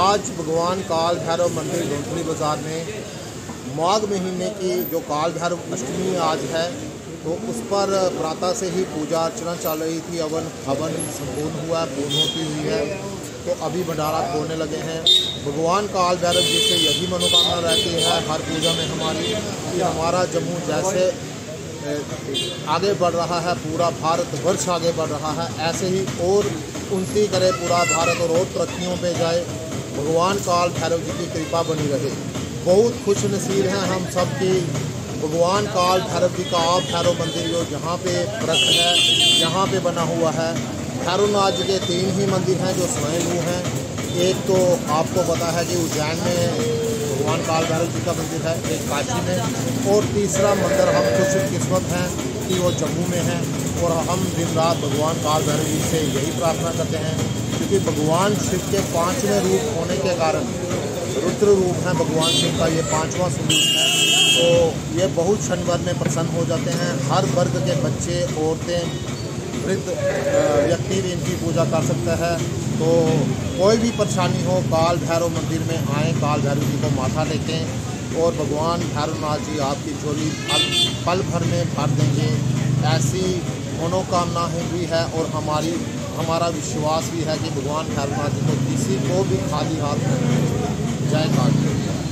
आज भगवान काल भैरव मंदिर लोधनी बाज़ार में माघ महीने की जो काल भैरव अष्टमी आज है तो उस पर प्रातः से ही पूजा अर्चना चल रही थी। अवन हवन संपूर्ण हुआ है पूर्णोती हुई है। तो अभी भंडारा खोलने लगे हैं। भगवान काल भैरव जी से यही मनोकामना रहती है हर पूजा में हमारी कि हमारा जम्मू जैसे आगे बढ़ रहा है, पूरा भारत वर्ष आगे बढ़ रहा है। ऐसे ही और उन्नति करे, पूरा भारत और और तरक्कियों पे जाए, भगवान काल भैरव जी की कृपा बनी रहे। बहुत खुश नसीब हैं हम सब की भगवान काल भैरव जी का आप भैरव मंदिर जो जहाँ पे प्रकट है यहाँ पे बना हुआ है भैरवनाथ के तीन ही मंदिर हैं जो स्वयंभू हैं। एक तो आपको पता है कि उज्जैन में भगवान काल भैरव जी का मंदिर है, एक काशी में। और तीसरा मंदिर हम खुश किस्मत हैं कि वो जम्मू में है। और हम दिन रात भगवान काल भैरव जी से यही प्रार्थना करते हैं, क्योंकि भगवान शिव के पाँचवें रूप होने के कारण रुद्र रूप है भगवान शिव का ये पांचवा स्वरूप है। तो ये बहुत क्षण भर में प्रसन्न हो जाते हैं। हर वर्ग के बच्चे, औरतें, वृद्ध व्यक्ति भी इनकी पूजा कर सकता है। तो कोई भी परेशानी हो काल भैरव मंदिर में आएँ काल भैरव जी को माथा टेकें और भगवान भैरवनाथ जी आपकी झोली पल पल भर में भर देंगे। ऐसी मनोकामनाएँ भी है और हमारी, हमारा विश्वास भी है कि भगवान भैरवनाथ जी को किसी को भी खाली हाथ नहीं जय भारत